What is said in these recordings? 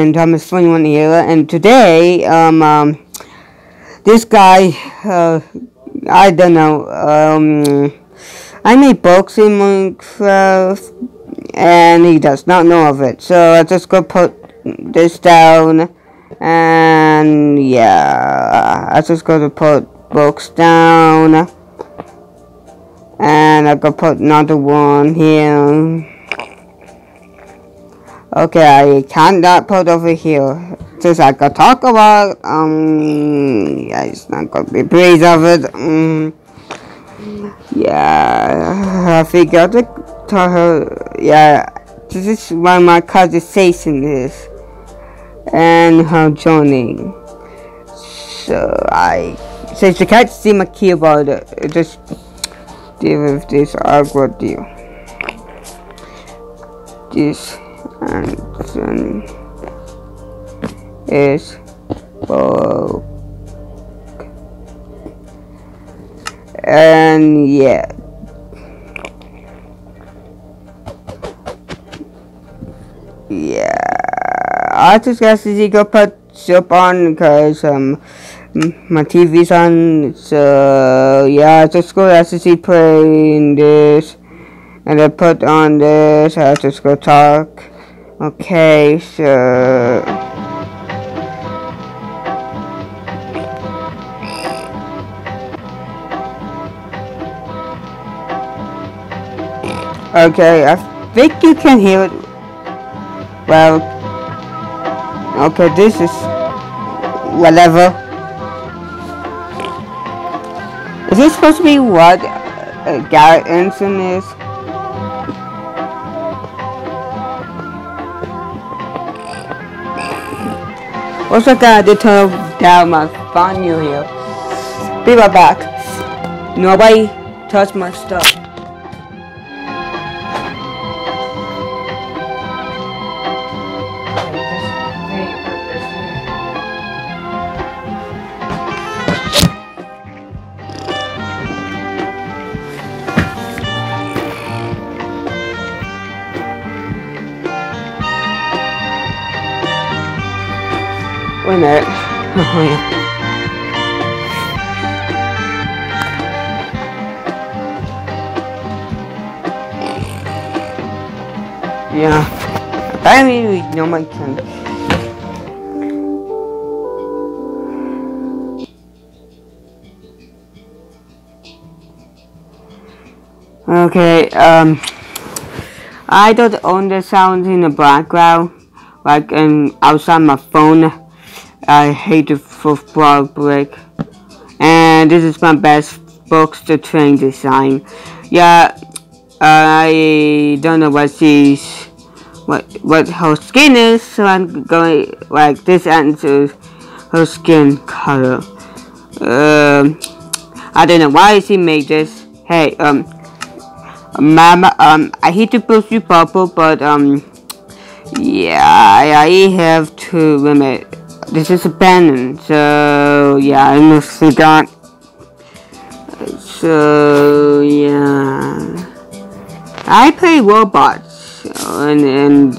and Thomas 21 here, and today, um, um, this guy, uh, I don't know, um, I made books in Minecraft, and he does not know of it, so I just go put this down, and yeah, I just go to put books down, and I go put another one here, Okay, I cannot put over here. Just I could talk about, um, yeah, it's not gonna be praise of it. Um, yeah, I figured to tell her, yeah, this is why my conversation is, and her joining. So I, since you can't see my keyboard, just deal with this awkward deal. This and then is broke. And yeah. Yeah, I just guess to go put up on because um my TV's on. So yeah, I just go to see playing this, and I put on this. I just go talk. Okay, so... Okay, I think you can hear it. Well, okay, this is whatever. Is this supposed to be what uh, Garrett Ensign is? Also got to turn down my volume here. Be right back. Nobody touch my stuff. Wait a minute. Oh, yeah. Yeah. Apparently, no one can. Okay, um, I don't own the sounds in the background, like um, outside my phone. I hate the blog break. And this is my best books to train design. Yeah, I don't know what she's what what her skin is, so I'm going like this answers her skin color. Um, I don't know why she made this. Hey, um, Mama, um, I hate to push you purple, but um, yeah, I, I have to limit this is a abandoned, so yeah, I almost forgot. So yeah, I play robots, and and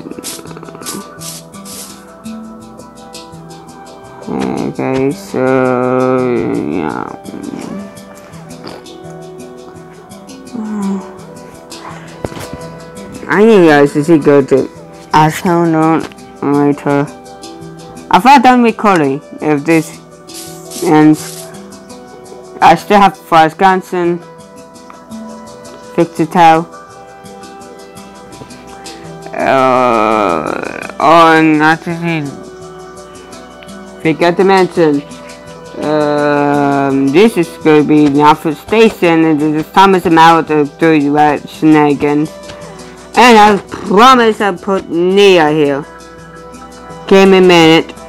okay, so yeah. I need guys to see go to I don't know later. I've not done recording if this and I still have Forrest Johnson, Victor Tau, uh, on not to forget to mention, um, this is going to be the Alpha Station and this is Thomas amount of doing right shenanigans. And I promise I'll put Nia here. Give me a minute.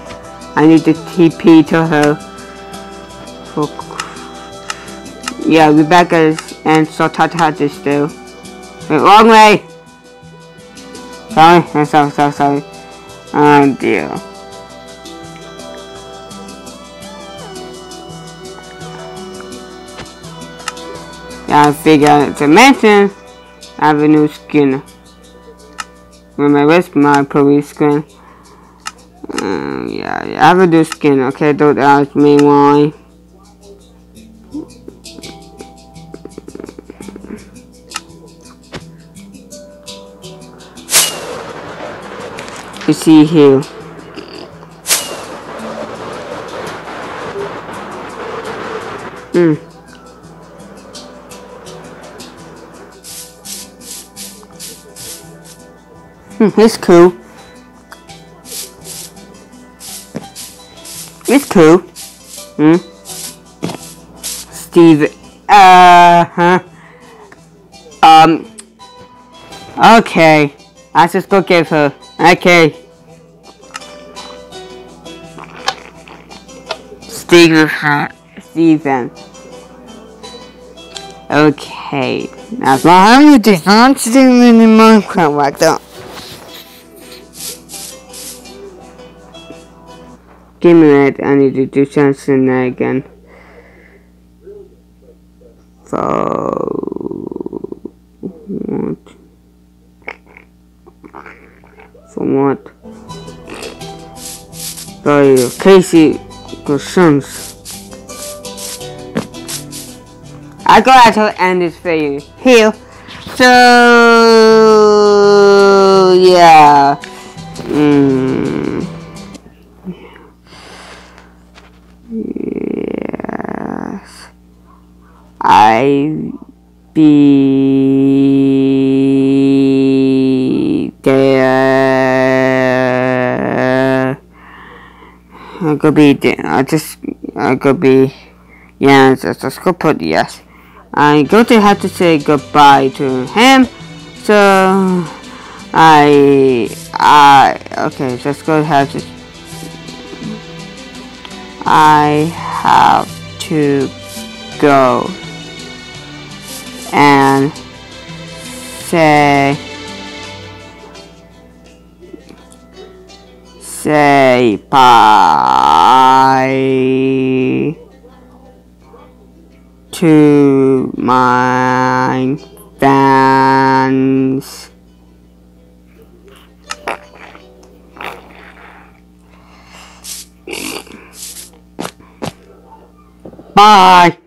I need to TP to her. For yeah, Rebecca's and Sotata just do. Wait, wrong way! Sorry, I'm so, so sorry. Oh dear. Yeah, I figure to mention, I have a new skin. Remember, where's my police skin? Yeah, I will do skin. Okay, don't ask me why. You see here. Hmm. Hmm, it's cool. It's cool. Hmm? Steve. Uh huh. Um. Okay. I just go give her. Okay. Steve. Steven. Okay. Now, how you doing? I'm still in the Minecraft right now. Give me that. I need to do something again. So what? For what? By Casey Cousins. I got to end this video here. So yeah. Mm. I be there. I could be. I just I could be. Just, just go put yes. I'm going to have to say goodbye to him. So I I okay. Just go have to I have to go and say say bye to my fans. Bye.